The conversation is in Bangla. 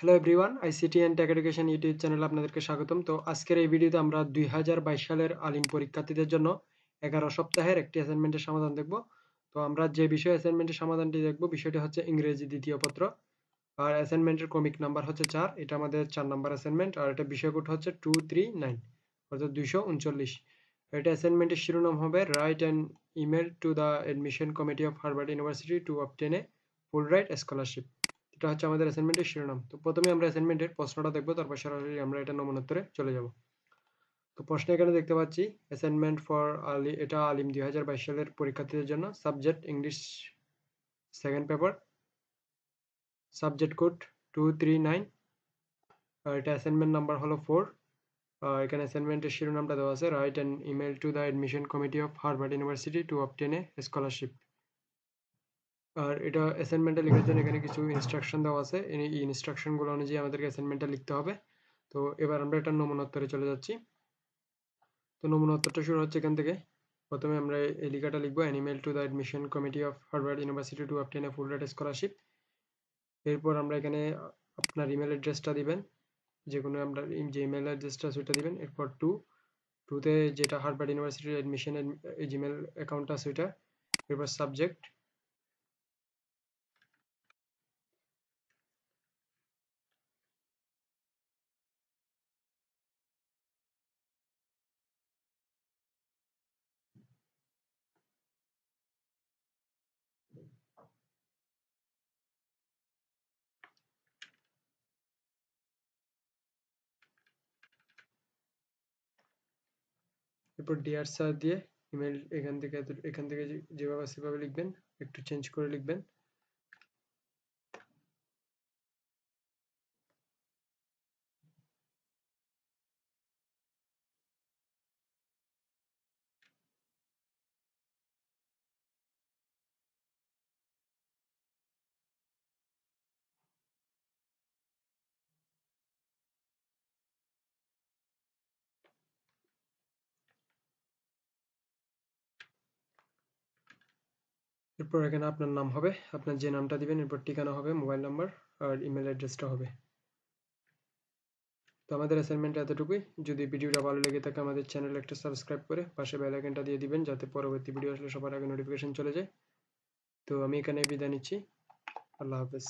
Hello everyone ICT and tech education YouTube চ্যানেলে আপনাদেরকে স্বাগতম। তো আজকের এই ভিডিওতে আমরা দুই হাজার বাইশ সালের আলিম পরীক্ষার্থীদের জন্য এগারো সপ্তাহের একটি অ্যাসাইনমেন্টের সমাধান দেখব। তো আমরা যে বিষয় অ্যাসাইনমেন্টের সমাধানটি দেখব, বিষয়টি হচ্ছে ইংরেজি দ্বিতীয় পত্র। আর অ্যাসাইনমেন্টের ক্রমিক নাম্বার হচ্ছে চার, এটা আমাদের চার নাম্বার অ্যাসাইনমেন্ট আর এটা বিষয় কোড হচ্ছে টু থ্রি নাইন অর্থাৎ দুইশো উনচল্লিশ। এটা অ্যাসাইনমেন্টের শিরোনাম হবে write and email to the admission committee of Harvard University to obtain a full ride scholarship এটা হচ্ছে আমাদের অ্যাসাইনমেন্টের শিরোনাম। তো প্রথমে আমরা অ্যাসাইনমেন্টের প্রশ্নটা দেখব, তারপর সরাসরি আমরা এটা নমুনোত্তরে চলে যাব। তো প্রশ্ন এখানে দেখতে পাচ্ছি অ্যাসাইনমেন্ট ফর আলি, এটা আলিম দুই হাজার বাইশ সালের পরীক্ষার্থীদের জন্য subject English second paper subject code two three nine আর এটা অ্যাসাইনমেন্ট নাম্বার হলো ফোর আর এখানে অ্যাসাইনমেন্টের শিরোনামটা দেওয়া আছে write and email to the admission committee of Harvard University to obtain a scholarship আর এটা অ্যাসাইনমেন্টটা লেখার জন্য এখানে কিছু ইনস্ট্রাকশন দেওয়া আছে। এই ইনস্ট্রাকশনগুলো অনুযায়ী আমাদেরকে অ্যাসাইনমেন্টটা লিখতে হবে। তো এবার আমরা এটা নমুনোত্তরে চলে যাচ্ছি। তো নমুনোত্তরটা শুরু হচ্ছে এখান থেকে। প্রথমে আমরা এই লেখাটা লিখব an email to the admission committee of Harvard University to obtain a full ride scholarship এরপর আমরা এখানে আপনার ইমেল অ্যাড্রেসটা দিবেন। যে কোনো আমরা যে ইমেল অ্যাড্রেসটা সেটা দিবেন। এরপর টু টুতে যেটা হার্ভার্ড ইউনিভার্সিটির অ্যাডমিশনের জিমেল অ্যাকাউন্ট আছে ওইটা। এরপর সাবজেক্ট এরপর ডিয়ার সার দিয়ে ইমেল এখান থেকে এখান থেকে যেভাবে সেভাবে লিখবেন, একটু চেঞ্জ করে লিখবেন। এরপর এখানে আপনার নাম হবে, আপনার যে নামটা দিবেন, এরপর ঠিকানা হবে, মোবাইল নাম্বার আর ইমেল অ্যাড্রেসটা হবে। তো আমাদের অ্যাসাইনমেন্ট এতটুকুই। যদি ভিডিওটা ভালো লেগে থাকে আমাদের চ্যানেল একটা সাবস্ক্রাইব করে পাশে বেল আইকনটা দিয়ে দিবেন, যাতে পরবর্তী ভিডিও আসলে সবার আগে নোটিফিকেশন চলে যায়। তো আমি এখানে বিদায় নিচ্ছি। আল্লাহ হাফেজ।